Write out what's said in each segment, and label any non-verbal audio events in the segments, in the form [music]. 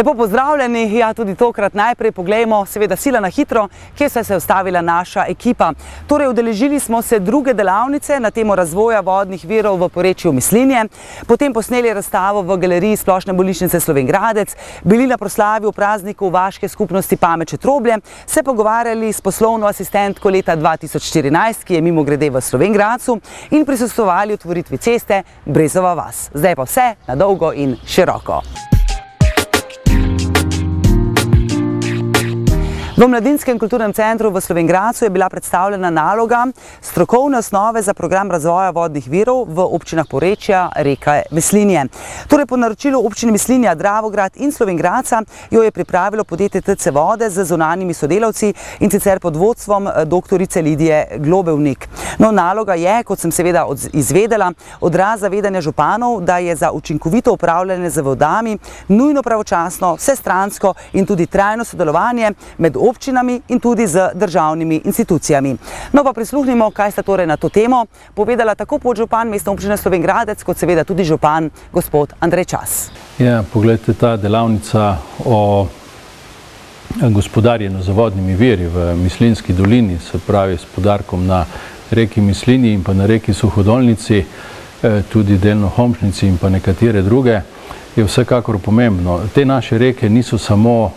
Lepo pozdravljeni, ja tudi tokrat najprej poglejmo, seveda sila na hitro, kje se je ustavila naša ekipa. Torej, udeležili smo se druge delavnice na temo razvoja vodnih virov v porečju Mislinje, potem posneli razstavo v galeriji Splošne bolnišnice Slovengradec, bili na proslavi v prazniku Vaške skupnosti Pameče Troblje, se pogovarjali s poslovno asistentko leta 2014, ki je mimo grede v Slovengracu in prisustovali otvoritvi ceste Brezova vas. Zdaj pa vse na dolgo in široko. V Mladinskem kulturnem centru v Slovengracu je bila predstavljena naloga strokovne osnove za program razvoja vodnih virov v občinah Porečja, Reka Mislinje. Torej, po naročilu občine Mislinja, Dravograd in Slovengraca jo je pripravilo podjetje TC Vode z zunanjimi sodelavci in sicer pod vodstvom doktorice Lidije Globevnik. No, naloga je, kot sem seveda izvedela, odraz zavedanja županov, da je za učinkovito upravljanje z vodami nujno pravočasno, vsestransko in tudi trajno sodelovanje med občinami občinami in tudi z državnimi institucijami. No pa prisluhnimo, kaj sta torej na to temo povedala tako podžupan mestne občine Slovengradec, kot seveda tudi župan gospod Andrej Čas. Ja, pogledajte ta delavnica o gospodarjenju z vodnimi viri v Mislinski dolini, se pravi s podarkom na reki Mislini in pa na reki Suhodolnici, tudi delno Homšnici in pa nekatere druge, je vsekakor pomembno. Te naše reke niso samo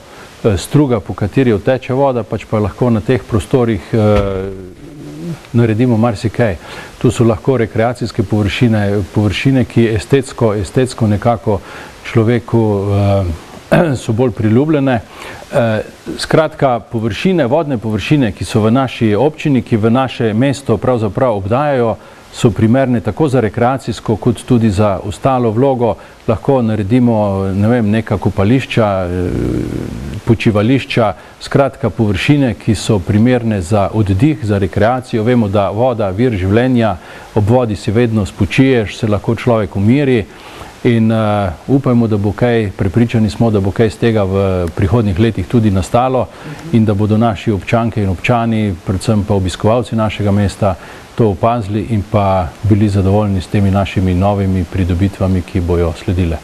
struga, po kateri oteče voda, pač pa lahko na teh prostorih naredimo marsikaj. Tu so lahko rekreacijske površine, površine, ki estetsko, estetsko nekako človeku [clears throat] so bolj priljubljene. Skratka, površine, vodne površine, ki so v naši občini, ki v naše mesto pravzaprav obdajajo, so primerne tako za rekreacijsko, kot tudi za ostalo vlogo. Lahko naredimo, ne vem, neka kopališča, počivališča, skratka površine, ki so primerne za oddih, za rekreacijo. Vemo, da voda, vir življenja, ob vodi si vedno spočiješ, se lahko človek umiri in upajmo, da bo kaj, prepričani smo, da bo kaj iz tega v prihodnjih letih tudi nastalo in da bodo naši občanke in občani, predvsem pa obiskovalci našega mesta, to opazili in pa bili zadovoljni s temi našimi novimi pridobitvami, ki bojo sledile.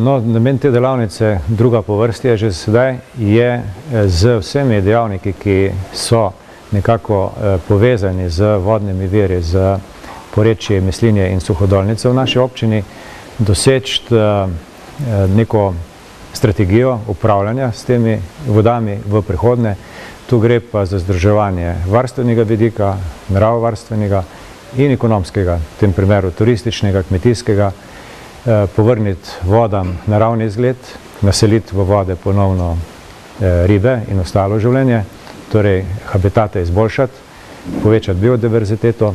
No, namen te delavnice, druga po vrsti je že sedaj, je z vsemi dejavniki, ki so nekako povezani z vodnimi viri, z porečji Mislinje in Suhodolnice v naši občini, doseči neko strategijo upravljanja s temi vodami v prihodnje. Tu gre pa za združevanje varstvenega vidika, naravovarstvenega in ekonomskega, v tem primeru turističnega, kmetijskega, povrniti vodam naravni izgled, naseliti v vode ponovno ribe in ostalo življenje, torej habitate izboljšati, povečati biodiverziteto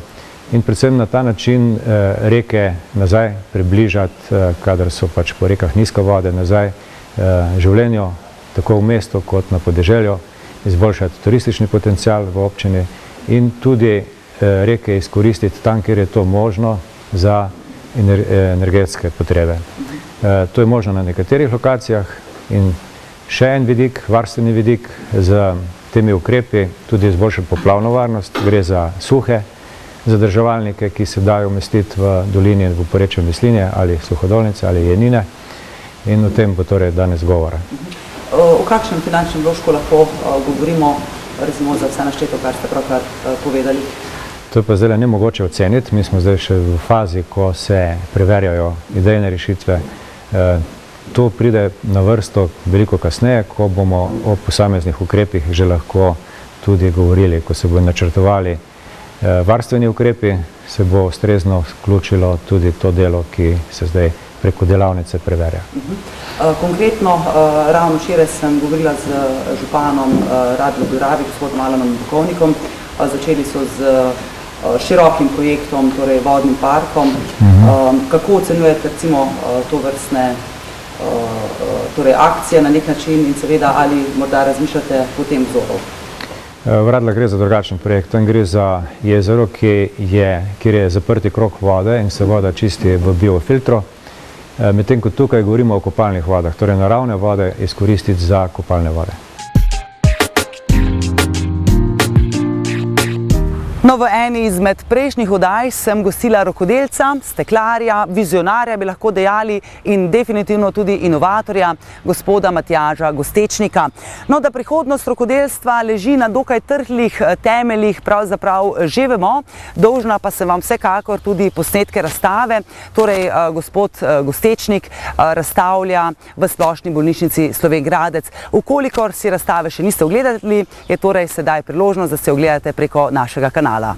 in predvsem na ta način reke nazaj približati, kadar so pač po rekah nizko vode, nazaj življenju, tako v mestu kot na podeželju, izboljšati turistični potencial v občini in tudi reke izkoristiti tam, kjer je to možno za energetske potrebe. To je možno na nekaterih lokacijah in še en vidik, varstveni vidik z temi ukrepi, tudi izboljšati poplavno varnost, gre za suhe zadrževalnike, ki se dajo umestiti v dolini v porečju Mislinje ali Suhodolnice ali Jenine in o tem bo torej danes govora. O kakšnem finančnem vložku lahko govorimo, recimo za vse našteto, kar ste pravkar povedali? To je pa zdajle nemogoče oceniti, mi smo zdaj še v fazi, ko se preverjajo idejne rešitve. To pride na vrsto veliko kasneje, ko bomo o posameznih ukrepih že lahko tudi govorili, ko se bodo načrtovali varstveni ukrepi, se bo ustrezno vključilo tudi to delo, ki se zdaj preko delavnice preverja. Konkretno, ravno včeraj sem govorila z županom Radi Ljubljavi, gospodom Alanom Bukovnikom, začeli so z širokim projektom, torej vodnim parkom. Kako ocenjujete recimo tovrstne torej akcije na nek način in seveda ali morda razmišljate po tem vzoru? V Radljah gre za drugačen projekt, tam gre za jezero, ki je, kjer je zaprti krog vode in se voda čisti v biofiltru. Medtem ko tukaj govorimo o kopalnih vodah, torej naravne vode izkoristiti za kopalne vode. No, v eni izmed prejšnjih oddaj sem gostila rokodelca, steklarja, vizionarja, bi lahko dejali, in definitivno tudi inovatorja, gospoda Matjaža Gostečnika. No, da prihodnost rokodelstva leži na dokaj trhlih eh, temeljih, pravzaprav že vemo, dolžna pa sem vam vsekakor tudi posnetke razstave. Torej, eh, gospod eh, Gostečnik razstavlja v splošni bolnišnici Sloven Gradec. Ukolikor si razstave še niste ogledali, je torej sedaj priložnost, da se ogledate preko našega kanala လား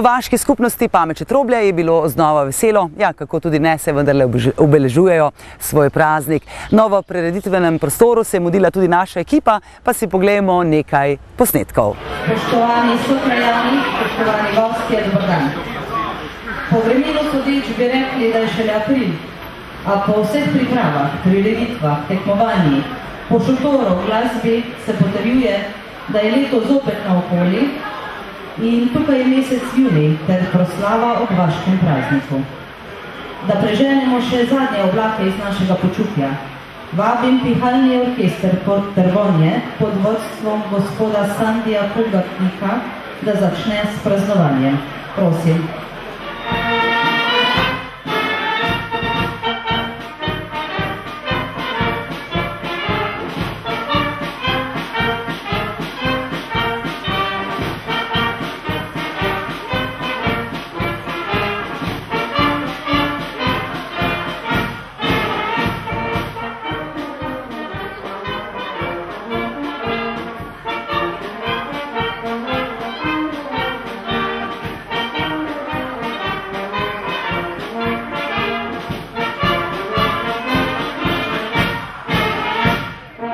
V vaški skupnosti Pameče Troblje je bilo znova veselo, ja, kako tudi ne se vendarle obeležujejo svoj praznik. No, v prireditvenem prostoru se je mudila tudi naša ekipa, pa si pogledamo nekaj posnetkov. Spoštovani sokrajani, spoštovani gostje, dober dan. Po vremenu sodeč bi rekli, da je šele april, a po vseh pripravah, prireditvah, tekmovanjih, po šotoru, glasbi se potrjuje, da je leto zopet na okolji, In tukaj je mesec juli ter proslava ob vaškem prazniku. Da preženemo še zadnje oblake iz našega počutja, vabim pihalni orkester pod Trvonje pod vodstvom gospoda Sandija Kugatnika, da začne s praznovanjem. Prosim.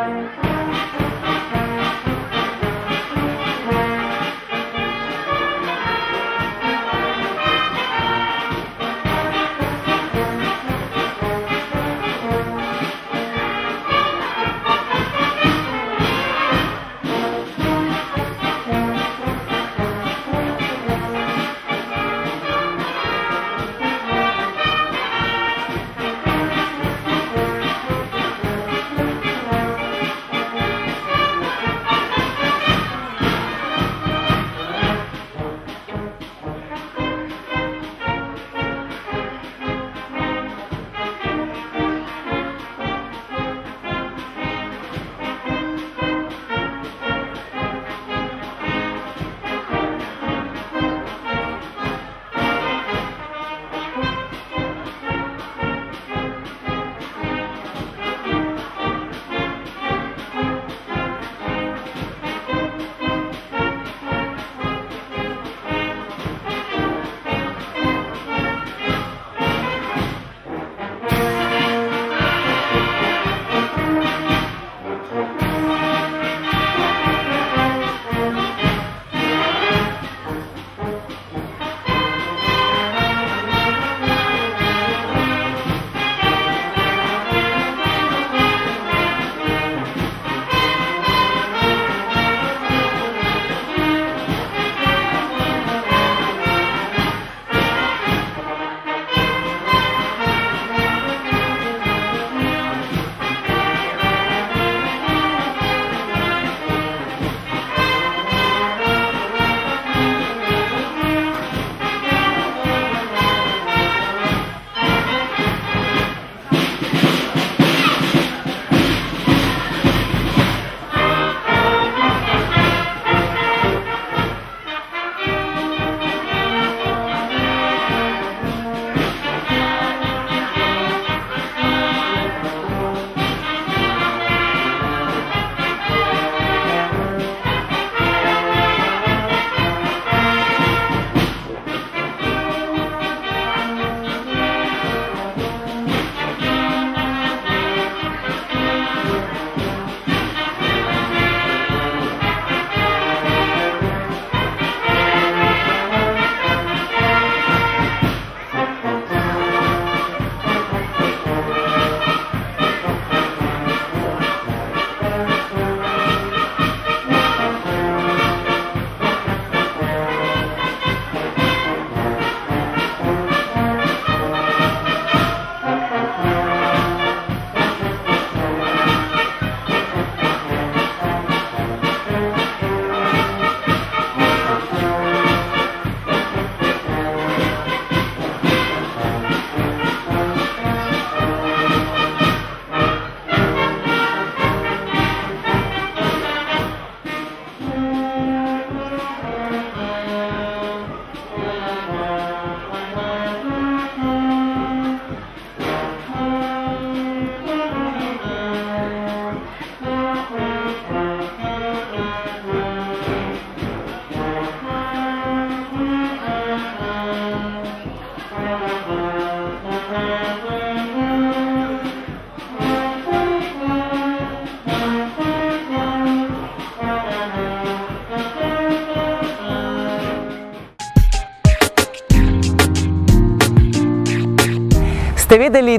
Thank you.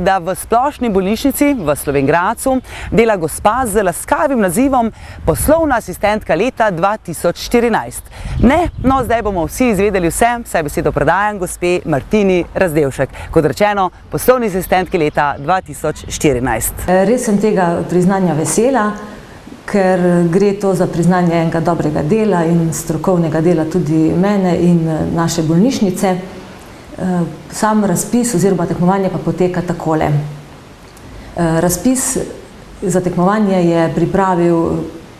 Da v splošni bolnišnici v Slovengracu dela gospa z laskavim nazivom poslovna asistentka leta 2014? Ne, no zdaj bomo vsi izvedeli vse, saj besedo predajam gospe Martini Razdevšek, kot rečeno, poslovni asistentki leta 2014. Res sem tega priznanja vesela, ker gre to za priznanje enega dobrega dela in strokovnega dela tudi mene in naše bolnišnice. Sam razpis oziroma tekmovanje pa poteka takole. Razpis za tekmovanje je, pripravil,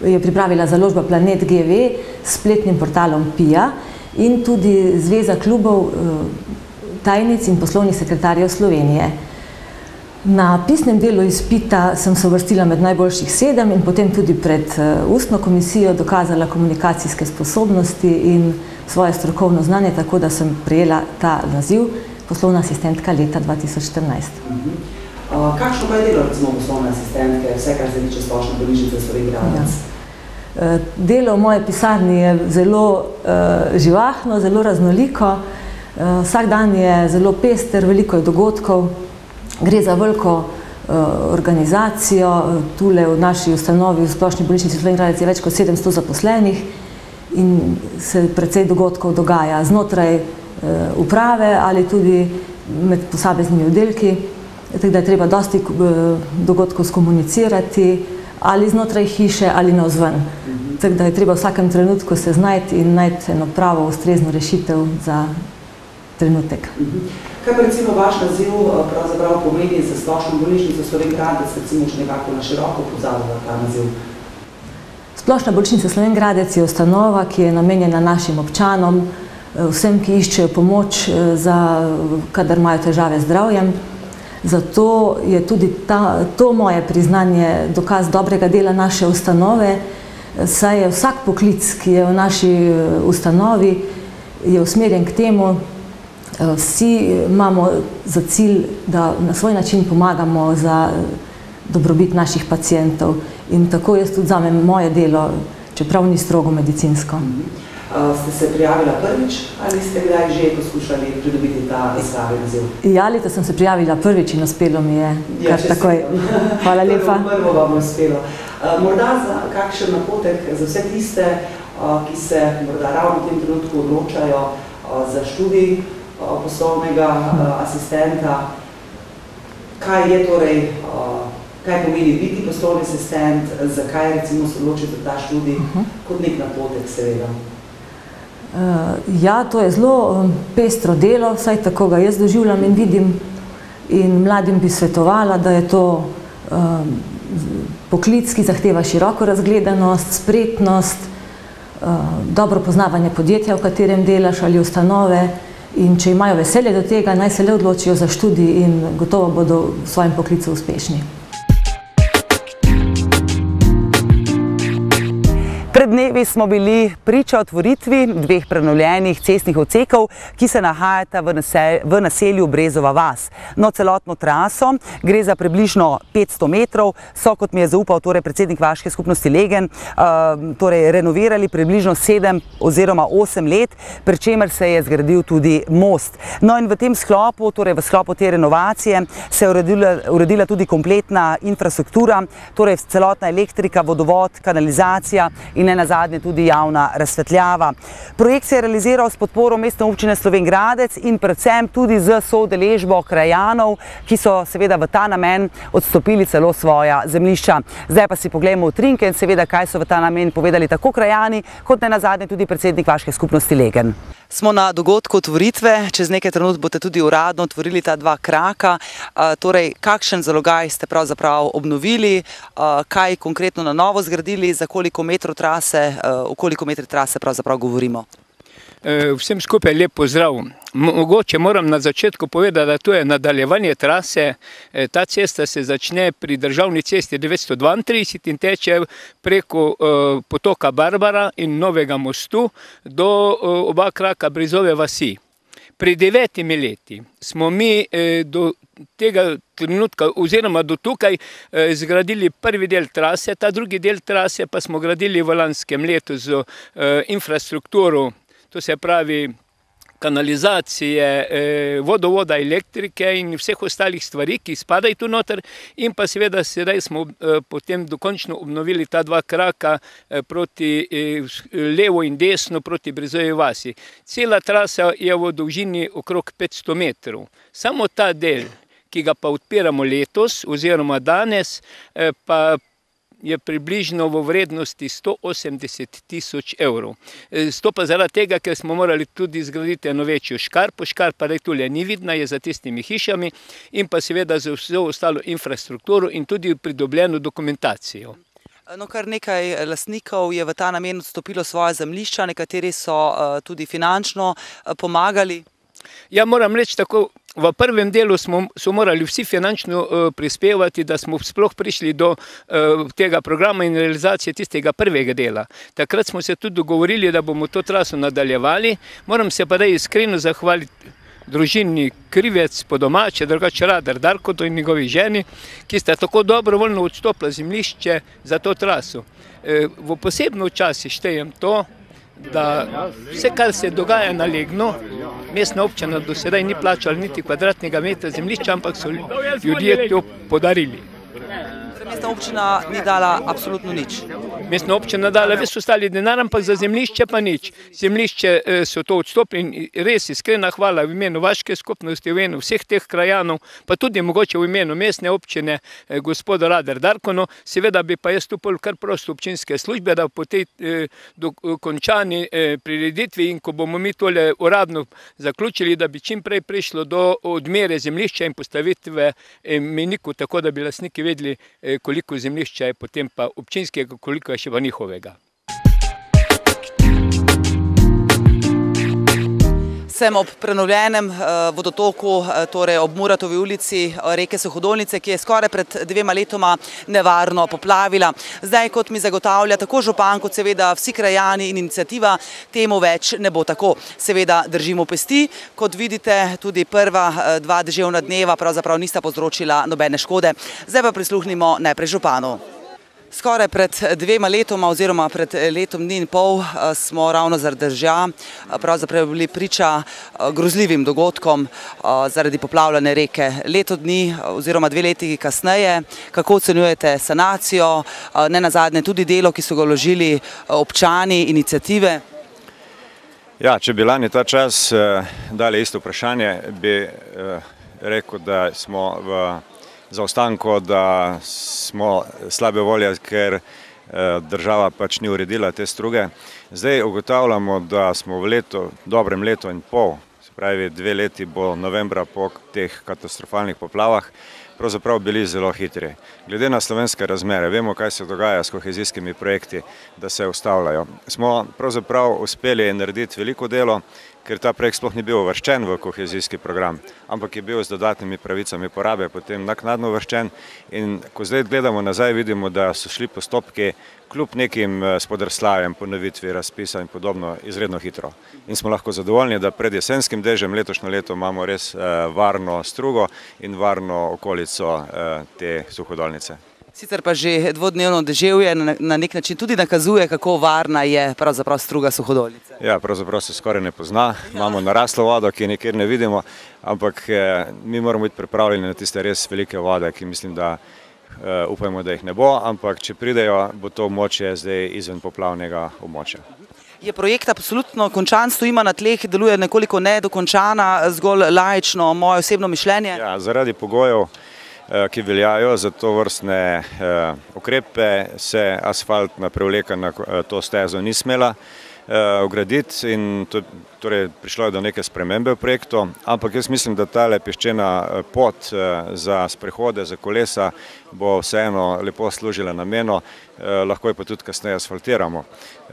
je pripravila založba Planet GV s spletnim portalom PIA in tudi Zveza klubov tajnic in poslovnih sekretarjev Slovenije. Na pisnem delu izpita sem se uvrstila med najboljših sedem in potem tudi pred ustno komisijo dokazala komunikacijske sposobnosti in svoje strokovno znanje, tako da sem prejela ta naziv poslovna asistentka leta 2014. Kakšno pa je delo recimo poslovne asistentke, vse kar se tiče splošne bolnišnice Slovenj Gradec? Delo v moje pisarni je zelo živahno, zelo raznoliko. Vsak dan je zelo pester, veliko je dogodkov. Gre za veliko organizacijo, tule v naši ustanovi, v splošni bolnišnici Slovenj Gradec je več kot sedemsto zaposlenih in se precej dogodkov dogaja znotraj uprave ali tudi med posameznimi oddelki. Tako da je treba dosti dogodkov skomunicirati ali znotraj hiše ali navzven. Tako da je treba v vsakem trenutku se znajti in najti eno pravo ustrezno rešitev za trenutek. Kaj pa recimo vaš naziv pravzaprav pomeni za splošno bolnišnico Slovenj Gradec, recimo še nekako na široko pozabila ta naziv? Splošna bolnišnica Slovenj Gradec je ustanova, ki je namenjena našim občanom, vsem, ki iščejo pomoč za, kadar imajo težave z zdravjem. Zato je tudi ta, to moje priznanje dokaz dobrega dela naše ustanove, saj je vsak poklic, ki je v naši ustanovi, je usmerjen k temu, vsi imamo za cilj, da na svoj način pomagamo za dobrobit naših pacientov. In tako jaz tudi vzamem moje delo, čeprav ni strogo medicinsko. Ste se prijavila prvič ali ste kdaj že poskušali pridobiti ta laskavi naziv? Ja, letos sem se prijavila prvič in uspelo mi je kar takoj. Hvala [laughs] lepa. Prvo vam je uspelo. Morda za kakšen napotek za vse tiste, ki se morda ravno v tem trenutku odločajo za študij poslovnega asistenta, kaj je torej, kaj pomeni biti poslovni asistent, zakaj recimo se odločiti za ta študij, kot neki napotek seveda? Ja, to je zelo pestro delo, vsaj tako ga jaz doživljam in vidim. In mladim bi svetovala, da je to poklic, ki zahteva široko razgledanost, spretnost, dobro poznavanje podjetja, v katerem delaš, ali ustanove. In če imajo veselje do tega, naj se le odločijo za študij in gotovo bodo v svojem poklicu uspešni. Pred dnevi smo bili priča otvoritvi dveh prenovljenih cestnih odsekov, ki se nahajata v naselju Brezova vas. No, celotno traso, gre za približno petsto metrov, so, kot mi je zaupal torej predsednik Vaške skupnosti Legen, torej renovirali približno sedem oziroma osem let, pri čemer se je zgradil tudi most. No, in v tem sklopu, torej v sklopu te renovacije, se je uredila tudi kompletna infrastruktura, torej celotna elektrika, vodovod, kanalizacija in nenazadnje tudi javna razsvetljava. Projekt se je realiziral s podporo Mestne občine Slovenj Gradec in predvsem tudi z soudeležbo krajanov, ki so seveda v ta namen odstopili celo svoja zemljišča. Zdaj pa si poglejmo utrinke in seveda, kaj so v ta namen povedali tako krajani, kot nenazadnje tudi predsednik Vaške skupnosti Legen. Smo na dogodku otvoritve, čez nekaj trenut boste tudi uradno otvorili ta dva kraka. Torej, kakšen zalogaj ste pravzaprav obnovili, kaj konkretno na novo zgradili, za koliko metrov trase, o koliko metrih trase pravzaprav govorimo? Vsem skupaj lep pozdrav. Mogoče moram na začetku povedati, da to je nadaljevanje trase. Ta cesta se začne pri državni cesti devetsto dvaintrideset in teče preko potoka Barbara in Novega mostu do oba kraka Brezove vasi. Pred devetimi leti smo mi do tega trenutka oziroma do tukaj zgradili prvi del trase, ta drugi del trase pa smo gradili v lanskem letu z infrastrukturo, to se pravi kanalizacije, vodovoda, elektrike in vseh ostalih stvari, ki spadajo tu noter. In pa seveda sedaj smo potem dokončno obnovili ta dva kraka proti levo in desno proti Brezovi vasi. Cela trasa je v dolžini okrog 500 metrov. Samo ta del, ki ga pa odpiramo letos oziroma danes, pa je približno v vrednosti 180 tisoč evrov. To pa zaradi tega, ker smo morali tudi zgraditi eno večjo škarpo, škarpa tule ni vidna, je za tistimi hišami in pa seveda za vso ostalo infrastrukturo in tudi pridobljeno dokumentacijo. No, kar nekaj lastnikov je v ta namen odstopilo svoja zemljišča, nekateri so tudi finančno pomagali. Ja, moram reči tako, v prvem delu smo, so morali vsi finančno prispevati, da smo sploh prišli do tega programa in realizacije tistega prvega dela. Takrat smo se tudi dogovorili, da bomo to traso nadaljevali, moram se pa zdaj iskreno zahvaliti družini Krivec, po domače, drugače Rader Darkotu in njegovi ženi, ki sta tako dobrovoljno odstopila zemljišče za to traso. V posebno čast štejem to, da vse, kar se dogaja na Legnu, Mestna občina do sedaj ni plačala niti kvadratnega metra zemljišča, ampak so ljudje to podarili. Mestna občina ni dala absolutno nič. Mestna občina dala ves ostali denar, ampak za zemljišče pa nič. Zemljišče so to odstopili in res iskrena hvala v imenu vaške skupnosti, v imenu vseh teh krajanov, pa tudi mogoče v imenu mestne občine gospodu Rader Darkonu, seveda bi pa jaz tu pol kar prosil občinske službe, da po tej končani prireditvi, in ko bomo mi tole uradno zaključili, da bi čim prej prišlo do odmere zemljišča in postavitve mejnikov, tako da bi lastniki vedeli, koliko zemljišča je potem pa občinskega, koliko je še pa njihovega. Sem ob prenovljenem vodotoku, torej ob Muratovi ulici reke Suhodolnice, ki je skoraj pred dvema letoma nevarno poplavila. Zdaj, kot mi zagotavlja tako župan kot seveda vsi krajani in iniciativa, temu več ne bo tako. Seveda držimo pesti, kot vidite, tudi prva dva deževna dneva pravzaprav nista povzročila nobene škode. Zdaj pa prisluhnimo najprej županu. Skoraj pred dvema letoma oziroma pred letom dni in pol smo ravno zaradi dežja pravzaprav bili priča grozljivim dogodkom zaradi poplavljene reke. Leto dni oziroma dve leti kasneje, kako ocenjujete sanacijo, nenazadnje tudi delo, ki so ga vložili občani, iniciative? Ja, če bi lani ta čas dali isto vprašanje, bi rekel, da smo v zaostanku, da smo slabe volje, ker država pač ni uredila te struge. Zdaj ugotavljamo, da smo v letu, dobrem letu in pol, se pravi dve leti bo novembra po teh katastrofalnih poplavah, pravzaprav bili zelo hitri. Glede na slovenske razmere, vemo, kaj se dogaja s kohezijskimi projekti, da se ustavljajo. Smo pravzaprav uspeli narediti veliko delo, ker ta projekt sploh ni bil uvrščen v kohezijski program, ampak je bil z dodatnimi pravicami porabe potem naknadno uvrščen. In ko zdaj gledamo nazaj, vidimo, da so šli postopki kljub nekim spodrsljajem, ponovitvi razpisa in podobno izredno hitro. In smo lahko zadovoljni, da pred jesenskim dežjem letošnje leto imamo res varno strugo in varno okolico te Suhodolnice. Sicer pa že dvodnevno deževje na neki način tudi nakazuje, kako varna je pravzaprav struga Suhodolnice. Ja, pravzaprav se skoraj ne pozna, imamo naraslo vodo, ki je nikjer ne vidimo, ampak mi moramo biti pripravljeni na tiste res velike vode, ki mislim, da upajmo, da jih ne bo, ampak če pridejo, bo to območje zdaj izven poplavnega območja. Je projekt absolutno končan, stojima na tleh, deluje nekoliko nedokončana, zgolj laično moje osebno mišljenje? Ja, zaradi pogojev, ki veljajo za tovrstne ukrepe, se asfaltna prevleka na to stezo ni smela vgraditi in torej prišlo je do neke spremembe v projektu, ampak jaz mislim, da tale peščena pot za sprehode, za kolesa bo vseeno lepo služila namenu, lahko jo pa tudi kasneje asfaltiramo.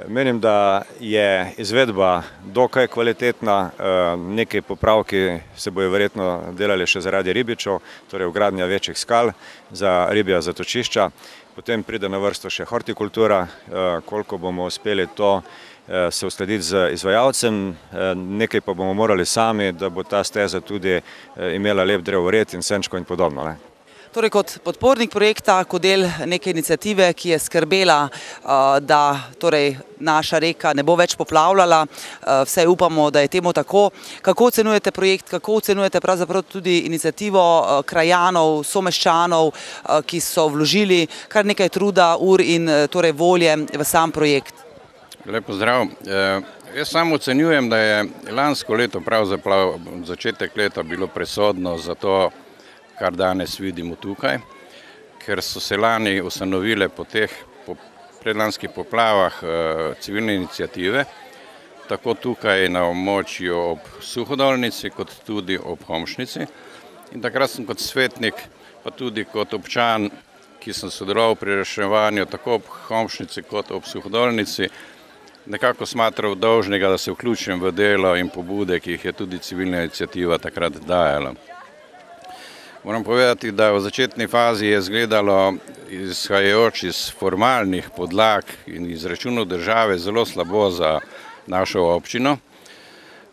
Menim, da je izvedba dokaj kvalitetna, nekaj popravki se bojo verjetno delali še zaradi ribičev, torej vgradnja večjih skal za ribja zatočišča, potem pride na vrsto še hortikultura, koliko bomo uspeli to se uskladiti z izvajalcem, nekaj pa bomo morali sami, da bo ta steza tudi imela lep drevored in senčko in podobno. Torej, kot podpornik projekta, kot del neke inicijative, ki je skrbela, da torej, naša reka ne bo več poplavljala, vse upamo, da je temu tako. Kako ocenujete projekt, kako ocenujete pravzaprav tudi inicijativo krajanov, someščanov, ki so vložili kar nekaj truda, ur in torej volje v sam projekt? Lep pozdrav. Jaz samo ocenjujem, da je lansko leto, pravzaprav začetek leta, bilo presodno za to, kar danes vidimo tukaj, ker so se lani ustanovile po teh predlanskih poplavah eh, civilne inicijative, tako tukaj na območju ob Suhodolnici, kot tudi ob Homšnici. In takrat sem kot svetnik, pa tudi kot občan, ki sem sodeloval pri reševanju tako ob Homšnici kot ob Suhodolnici, nekako smatral dolžnega, da se vključim v delo in pobude, ki jih je tudi civilna inicijativa takrat dajala. Moram povedati, da v začetni fazi je izgledalo, izhajajoč iz formalnih podlag in izračunov države, zelo slabo za našo občino,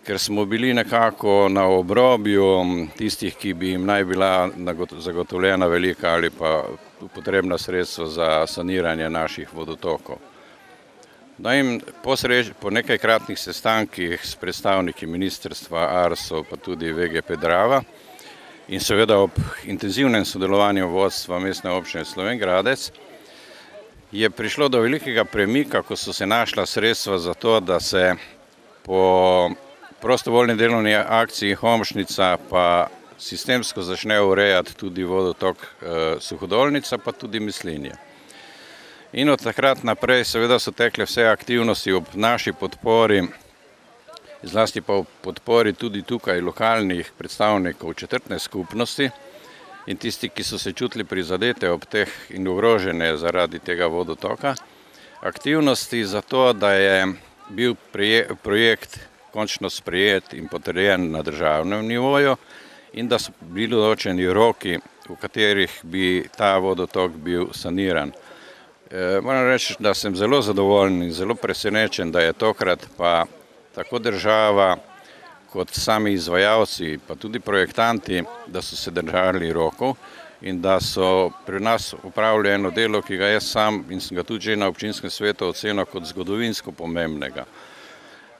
ker smo bili nekako na obrobju tistih, ki bi jim naj bila zagotovljena velika ali pa potrebna sredstva za saniranje naših vodotokov. Da jim po, sreč, po nekajkratnih sestankih s predstavniki ministrstva ARSO pa tudi VGP Drava, in seveda ob intenzivnem sodelovanju vodstva mestne občine Slovengradec je prišlo do velikega premika, ko so se našla sredstva za to, da se po prostovoljni delovni akciji Homšnica pa sistemsko začne urejati tudi vodotok eh, Suhodolnica pa tudi Mislinje. In od takrat naprej seveda so tekle vse aktivnosti ob naši podpori zlasti pa v podpori tudi tukaj lokalnih predstavnikov četrtne skupnosti in tisti, ki so se čutili prizadete ob teh in ogrožene zaradi tega vodotoka. Aktivnosti za to, da je bil projekt končno sprejet in potrjen na državnem nivoju in da so bili določeni roki, v katerih bi ta vodotok bil saniran. E, moram reči, da sem zelo zadovoljen in zelo presenečen, da je tokrat pa tako država kot sami izvajalci, pa tudi projektanti, da so se držali rokov in da so pri nas upravljali eno delo, ki ga jaz sam in sem ga tudi že na občinskem svetu ocenil kot zgodovinsko pomembnega.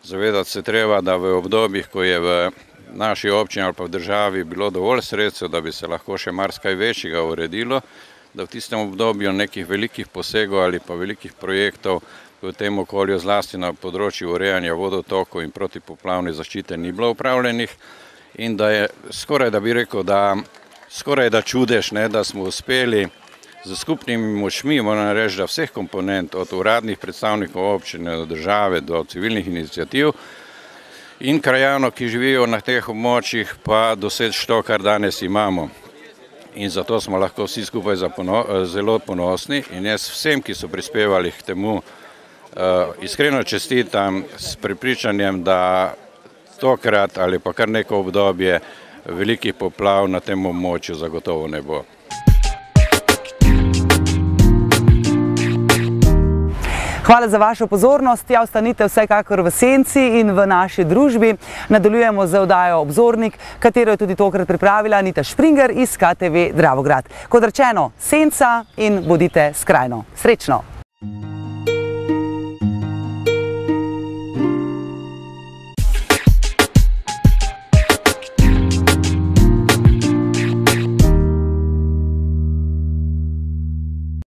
Zavedati se treba, da v obdobjih, ko je v naši občini ali pa v državi bilo dovolj sredstev, da bi se lahko še marsikaj večjega uredilo, da v tistem obdobju nekih velikih posegov ali pa velikih projektov v tem okolju zlasti na področju urejanja vodotokov in protipoplavne zaščite ni bilo upravljenih in da je skoraj, da bi rekel, da skoraj da čudeš, ne, da smo uspeli z skupnimi močmi, moram reči, da vseh komponent, od uradnih predstavnikov občine do države, do civilnih inicijativ in krajano, ki živijo na teh območjih, pa doseč to, kar danes imamo. In zato smo lahko vsi skupaj zelo ponosni in jaz vsem, ki so prispevali k temu, Eh, iskreno čestitam s pripričanjem, da tokrat ali pa kar neko obdobje velikih poplav na tem območju zagotovo ne bo. Hvala za vašo pozornost. Ja, ostanite vsekakor v senci in v naši družbi. Nadaljujemo z oddajo Obzornik, katero je tudi tokrat pripravila Anita Springer iz KTV Dravograd. Kot rečeno, senca in bodite skrajno. Srečno!